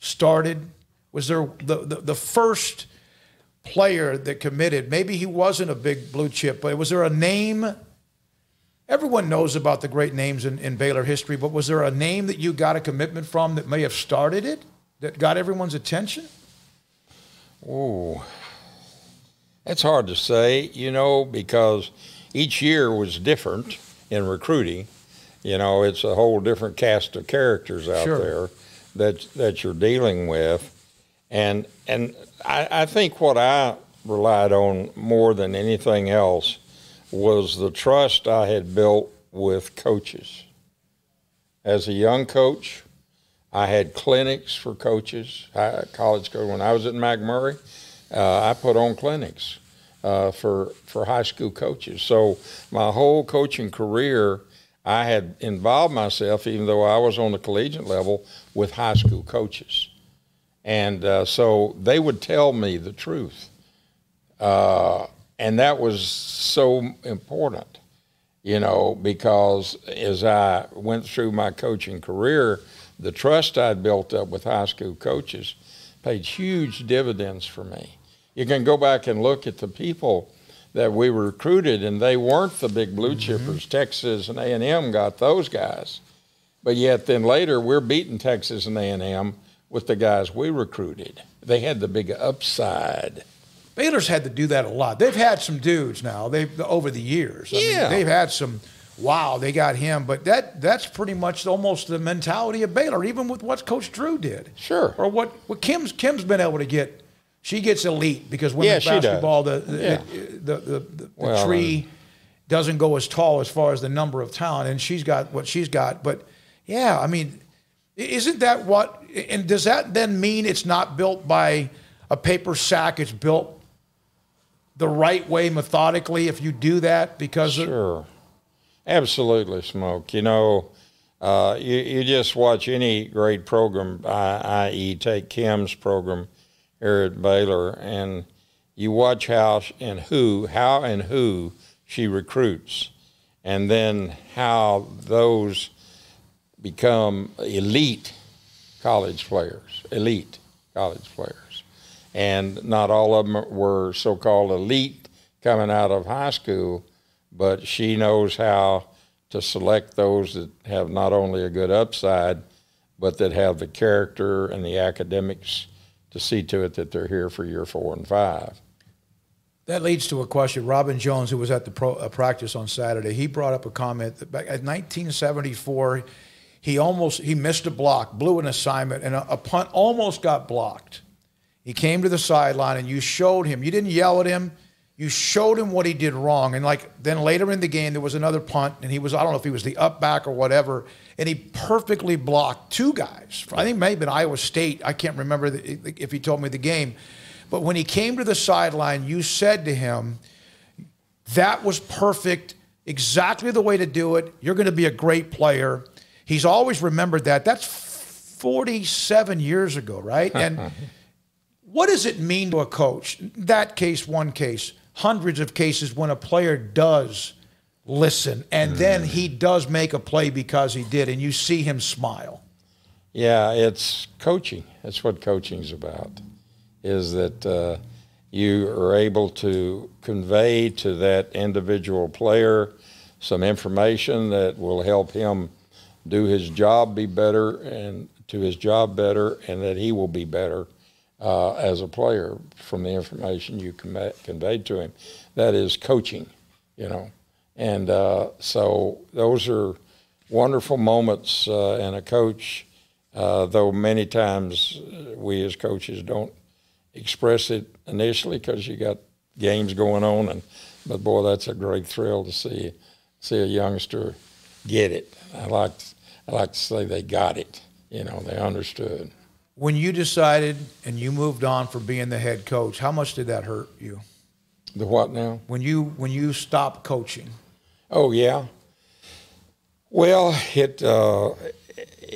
started? Was there the, the, the first player that committed? Maybe he wasn't a big blue chip, but was there a name? Everyone knows about the great names in, in Baylor history, but was there a name that you got a commitment from that may have started it, that got everyone's attention? Oh, it's hard to say, you know, because each year was different in recruiting. You know, it's a whole different cast of characters out Sure. there that that you're dealing with, and and I, I think what I relied on more than anything else was the trust I had built with coaches. As a young coach, I had clinics for coaches, I, college coach. When I was at McMurry, uh, I put on clinics uh, for for high school coaches. So my whole coaching career, I had involved myself, even though I was on the collegiate level, with high school coaches, and uh, so they would tell me the truth, uh, and that was so important, you know, because as I went through my coaching career, the trust I'd built up with high school coaches paid huge dividends for me you can go back and look at the people that we recruited, and they weren't the big blue mm-hmm. chippers. Texas and A and M got those guys, but yet then later we're beating Texas and A and M with the guys we recruited. They had the big upside. Baylor's had to do that a lot. They've had some dudes now. They've over the years. I mean, Yeah. they've had some. Wow, they got him, but that that's pretty much almost the mentality of Baylor, even with what Coach Drew did. Sure. Or what what Kim's Kim's been able to get. She gets elite because Yeah, women's does. basketball, the the, Yeah. the, the, the, Well, tree doesn't go as tall as far as the number of talent, and she's got what she's got. But yeah, I mean, isn't that what? And does that then mean it's not built by a paper sack? It's built the right way methodically if you do that because of- Sure. Absolutely, Smoak. You know, uh, you, you just watch any great program, I- i.e., take Kim's program here at Baylor, and you watch how and who, how and who she recruits, and then how those become elite college players, elite college players. And not all of them were so called elite coming out of high school, but she knows how to select those that have not only a good upside, but that have the character and the academics to see to it that they're here for year four and five. That leads to a question. Robin Jones, who was at the pro, uh, practice on Saturday, he brought up a comment that back in 1974, he almost he missed a block, blew an assignment, and a, a punt almost got blocked. He came to the sideline, and you showed him. You didn't yell at him. You showed him what he did wrong. And like then later in the game, there was another punt, and he was I don't know if he was the up back or whatever, and he perfectly blocked two guys. I think maybe in Iowa State. I can't remember the, if he told me the game. But when he came to the sideline, you said to him, that was perfect, exactly the way to do it. You're going to be a great player. He's always remembered that. That's 47 years ago, right? And what does it mean to a coach? That case, one case, hundreds of cases when a player does listen and then he does make a play because he did, and you see him smile. Yeah, it's coaching. That's what coaching's about. Is that uh, you are able to convey to that individual player some information that will help him do his job be better and to his job better, and that he will be better uh, as a player from the information you convey, conveyed to him. That is coaching, you know. And uh, so those are wonderful moments, uh, and a coach, uh, though many times uh, we as coaches don't express it initially because you got games going on, and but boy, that's a great thrill to see see a youngster get it. I like I like to say they got it. You know, they understood. When you decided and you moved on from being the head coach, how much did that hurt you? The what now? When you when you stopped coaching, Oh yeah. Well, it. Uh,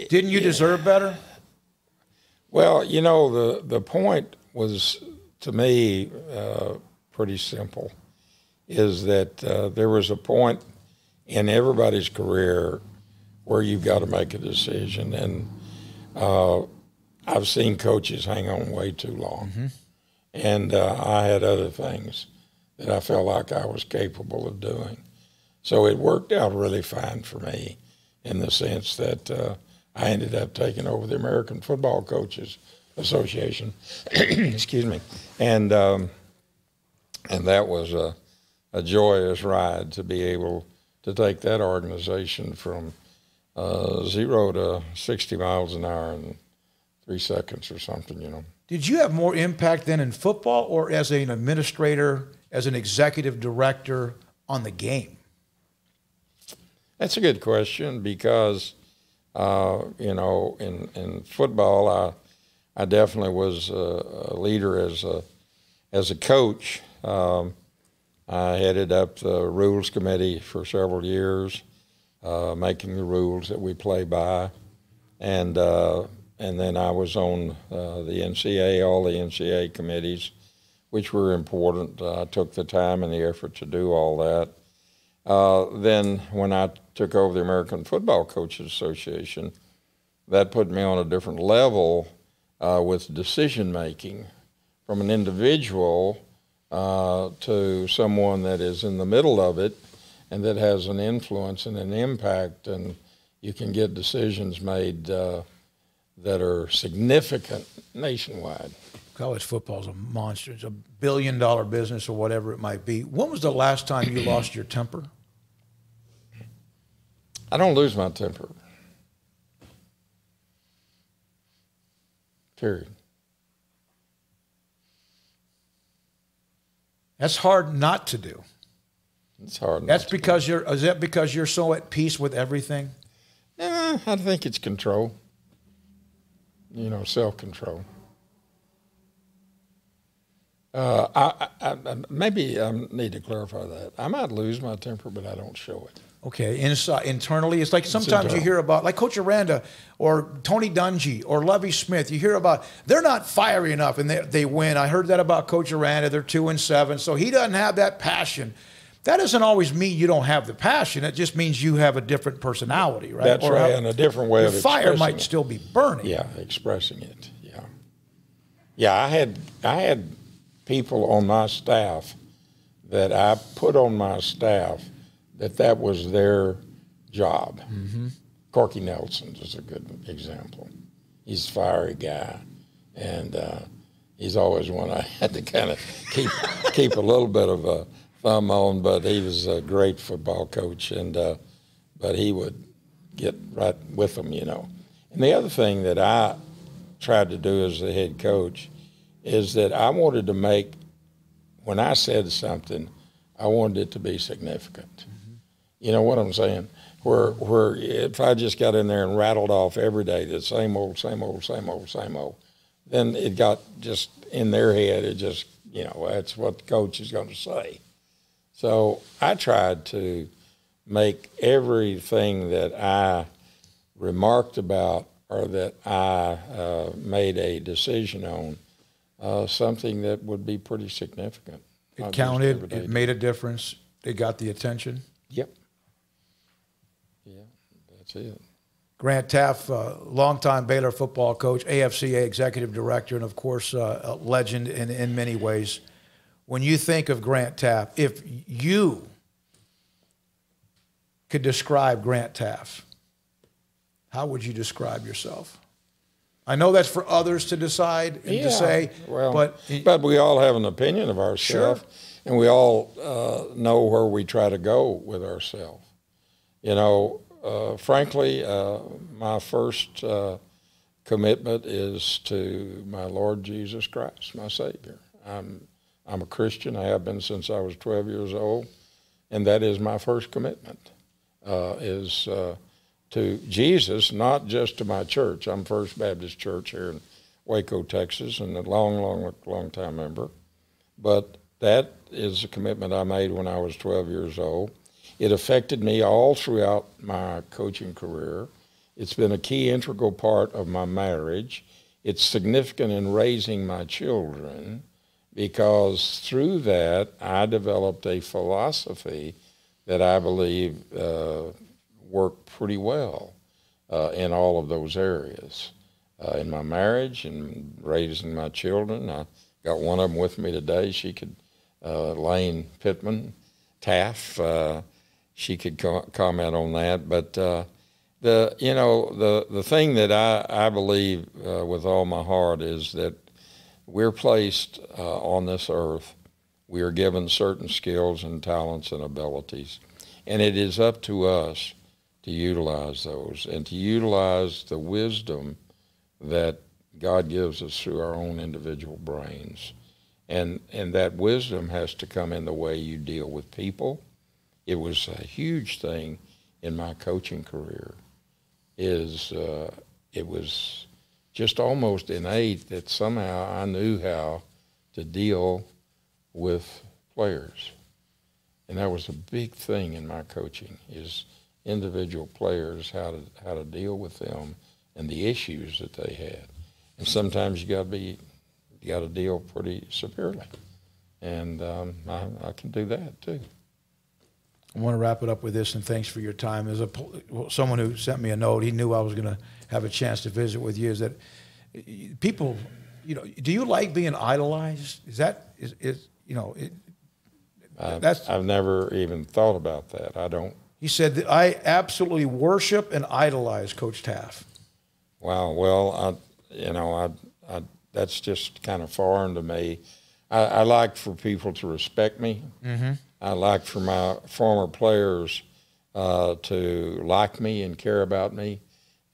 didn't you deserve better? Well, you know, the, the point was to me uh, pretty simple is that uh, there was a point in everybody's career where you've got to make a decision. And uh, I've seen coaches hang on way too long. Mm-hmm. And uh, I had other things that I felt like I was capable of doing. So it worked out really fine for me in the sense that uh, I ended up taking over the American Football Coaches Association. Excuse me. And, um, and that was a, a joyous ride to be able to take that organization from uh, zero to 60 miles an hour in three seconds or something, you know. Did you have more impact then in football or as an administrator, as an executive director on the game? That's a good question because, uh, you know, in, in football, I, I definitely was a, a leader as a, as a coach. Um, I headed up the rules committee for several years, uh, making the rules that we play by, and uh, and then I was on uh, the NCAA, all the NCAA committees, which were important. I took the time and the effort to do all that. Uh, then when I took over the American Football Coaches Association, that put me on a different level uh, with decision making from an individual uh, to someone that is in the middle of it and that has an influence and an impact, and you can get decisions made uh, that are significant nationwide. College football is a monster. It's a billion dollar business or whatever it might be. When was the last time you lost your temper? I don't lose my temper. Period. That's hard not to do. It's hard. That's because do. you're. Is that because you're so at peace with everything? Nah, I think it's control. You know, self control. Uh, I, I, I, maybe I need to clarify that. I might lose my temper, but I don't show it. Okay, inside internally, it's like sometimes you hear about like Coach Aranda or Tony Dungy or Lovie Smith. You hear about they're not fiery enough and they, they win. I heard that about Coach Aranda. They're two and seven, so he doesn't have that passion. That doesn't always mean you don't have the passion. It just means you have a different personality, right? That's or right, and a different way the of fire might it. still be burning. Yeah, expressing it. Yeah, yeah. I had I had people on my staff that I put on my staff that that was their job. Mm-hmm. Corky Nelson is a good example. He's a fiery guy, and uh, he's always one I had to kind of keep keep a little bit of a thumb on. But he was a great football coach, and uh, but he would get right with them, you know. And the other thing that I tried to do as the head coach is that I wanted to make when I said something, I wanted it to be significant. You know what I'm saying? Where where if I just got in there and rattled off every day the same old, same old, same old, same old, then it got just in their head. It just you know that's what the coach is going to say. So I tried to make everything that I remarked about or that I uh, made a decision on uh, something that would be pretty significant. It counted. It made a difference. It got the attention. Yep. That's it. Grant Teaff, uh, longtime Baylor football coach, AFCA executive director, and of course, uh, a legend in, in many ways. When you think of Grant Teaff, if you could describe Grant Teaff, how would you describe yourself? I know that's for others to decide and yeah, to say, well, but but we all have an opinion of ourselves, sure. and we all uh, know where we try to go with ourselves. You know, uh, frankly, uh, my first uh, commitment is to my Lord Jesus Christ, my Savior. I'm, I'm a Christian. I have been since I was 12 years old, and that is my first commitment. Uh, is uh, to Jesus, not just to my church. I'm First Baptist Church here in Waco, Texas, and a long, long, long time member. But that is a commitment I made when I was 12 years old it affected me all throughout my coaching career. It's been a key integral part of my marriage. It's significant in raising my children because through that I developed a philosophy that I believe uh, work pretty well uh, in all of those areas. Uh, in my marriage and raising my children, I got one of them with me today. She could, uh, Lane Pittman, Teaff, uh, she could co- comment on that. But uh, the you know the the thing that I I believe uh, with all my heart is that we're placed uh, on this earth. We are given certain skills and talents and abilities, and it is up to us to utilize those and to utilize the wisdom that God gives us through our own individual brains. And, and that wisdom has to come in the way you deal with people. It was a huge thing in my coaching career. Is uh, it was just almost innate that somehow I knew how to deal with players, and that was a big thing in my coaching. Is individual players how to how to deal with them and the issues that they had. And sometimes you got to be you got to deal pretty severely, and um, I, I can do that too. I want to wrap it up with this, and thanks for your time. As a someone who sent me a note, he knew I was going to have a chance to visit with you. Is that people, you know, do you like being idolized? Is that is, is you know, it, that's I've never even thought about that. I don't he said that I absolutely worship and idolize Coach Teaff. Wow. Well, I, you know, I, I, that's just kind of foreign to me. I, I like for people to respect me. Mm-hmm. I like for my former players uh, to like me and care about me.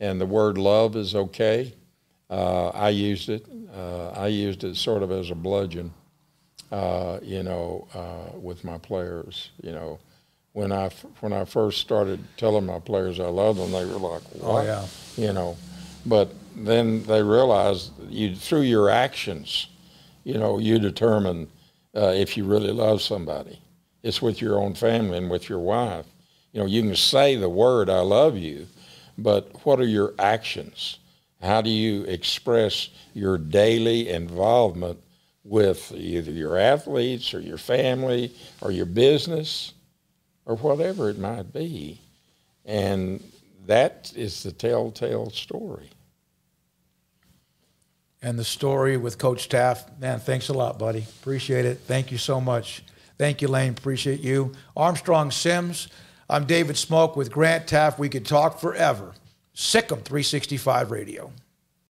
And the word love is okay. Uh, I used it. Uh, I used it sort of as a bludgeon, uh, you know, uh, with my players. You know, when I when I first started telling my players I love them, they were like, oh, "What?" Oh, yeah. You know, but then they realized you through your actions, you know, you determine uh, if you really love somebody. It's with your own family and with your wife. You know, you can say the word "I love you," but what are your actions? How do you express your daily involvement with either your athletes or your family or your business? or whatever it might be. And that is the telltale story. And the story with Coach Teaff, man, thanks a lot, buddy. Appreciate it. Thank you so much. Thank you, Lane. Appreciate you. Armstrong Sims. I'm David Smoak with Grant Teaff. We could talk forever. Sic 'em 365 Radio.